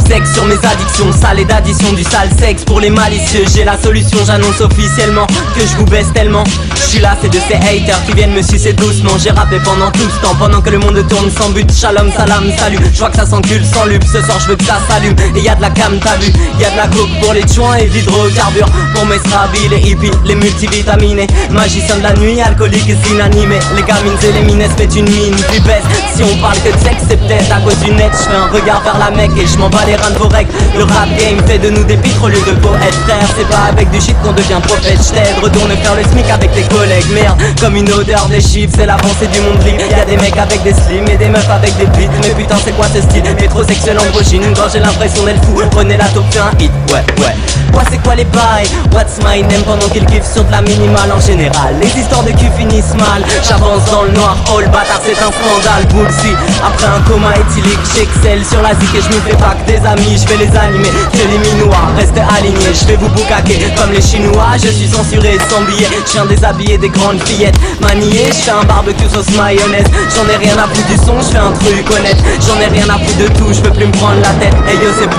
Sexe sur mes addictions, sales et d'addition du sale sexe pour les malicieux. J'ai la solution, j'annonce officiellement que je vous baisse tellement. Je suis là, c'est de ces haters qui viennent me sucer doucement. J'ai rappé pendant tout ce temps, pendant que le monde tourne sans but. Shalom, salam, salut. Je vois que ça s'encule sans lup. Ce soir, je veux que ça s'allume. Et y a de la cam, t'as vu. Y a de la coke pour les joints et de l'hydrocarbure pour mes strabis, les hippies, les multivitaminés. Magicien de la nuit, alcoolique et inanimé. Les gamines et les mines mettent une mine plus baisse. Si on parle que de sexe, c'est peut-être à cause du net. Je fais un regard vers la mec et je m'en bats les reins de vos règles. Le rap game fait de nous des pitres au lieu de poètes frère. C'est pas avec du shit qu'on devient prophète. J't'aide, retourne faire le smic avec tes collègues. Merde, comme une odeur des chiffres, c'est l'avancée du monde libre. Y'a des mecs avec des slims et des meufs avec des beats. Mais putain, c'est quoi ce style? Métrosexuel androgyne, quand j'ai l'impression d'être fou. Prenez la fais un hit, ouais, ouais. Moi, c'est quoi les bails? What's my name? Pendant qu'ils kiffent sur de la minimale en général. Les histoires de cul finissent mal. J'avance dans le noir, oh le bâtard, c'est un scandale. Bullsy, après un coma éthylique, j'excelle sur la zik et je me fais pas amis. Je vais les animer, que les minois, restez alignés. Je vais vous boucaquer comme les chinois. Je suis censuré sans billet. Je viens déshabiller des grandes fillettes. Manier, je fais un barbecue sauce mayonnaise. J'en ai rien à foutre du son, je fais un truc honnête. J'en ai rien à foutre de tout, je peux plus me prendre la tête. Hey yo, c'est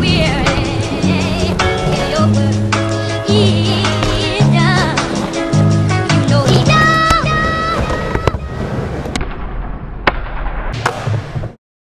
weary.